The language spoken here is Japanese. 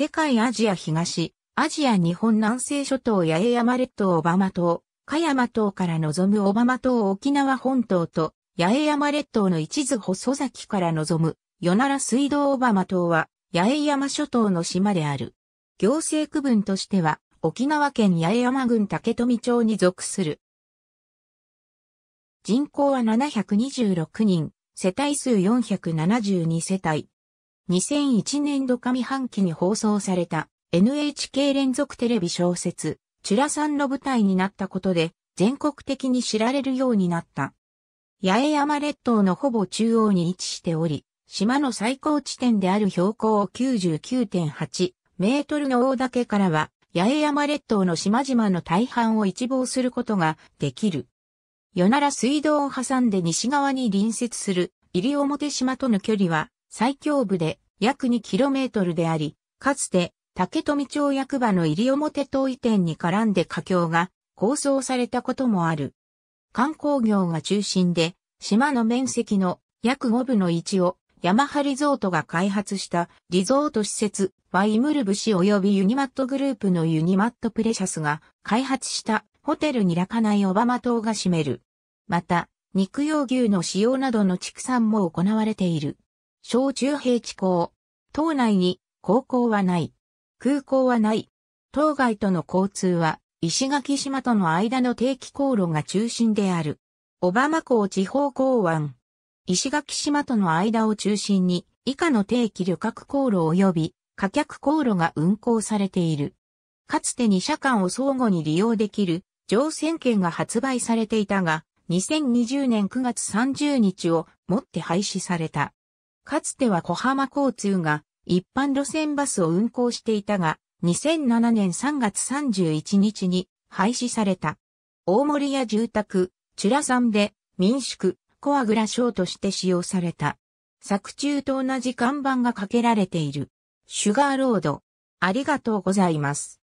世界アジア東、アジア日本南西諸島八重山列島小浜島、香山島から望む小浜島沖縄本島と八重山列島の一図細崎から望む与那良水道小浜島は八重山諸島の島である。行政区分としては沖縄県八重山郡竹富町に属する。人口は726人、世帯数472世帯。2001年度上半期に放送された NHK 連続テレビ小説、チュラさんの舞台になったことで全国的に知られるようになった。八重山列島のほぼ中央に位置しており、島の最高地点である標高99.8メートルの大岳からは、八重山列島の島々の大半を一望することができる。与那良水道を挟んで西側に隣接する西表島との距離は最強部で約 2km であり、かつて竹富町役場の西表島移転に絡んで架橋が構想されたこともある。観光業が中心で、島の面積の約5分の1をヤマハリゾートが開発したリゾート施設ワイムルブシ及びユニマットグループのユニマットプレシャスが開発したホテルにラカナイオバマ島が占める。また、肉用牛の使用などの畜産も行われている。小中平地港。島内に高校はない。空港はない。島外との交通は石垣島との間の定期航路が中心である。小浜港地方港湾。石垣島との間を中心に以下の定期旅客航路及び貨客航路が運行されている。かつて2車間を相互に利用できる乗船券が発売されていたが、2020年9月30日をもって廃止された。かつては小浜交通が一般路線バスを運行していたが、2007年3月31日に廃止された。大森や住宅、チュラ山で民宿、コアグラショーとして使用された。作中と同じ看板がかけられている。シュガーロード。ありがとうございます。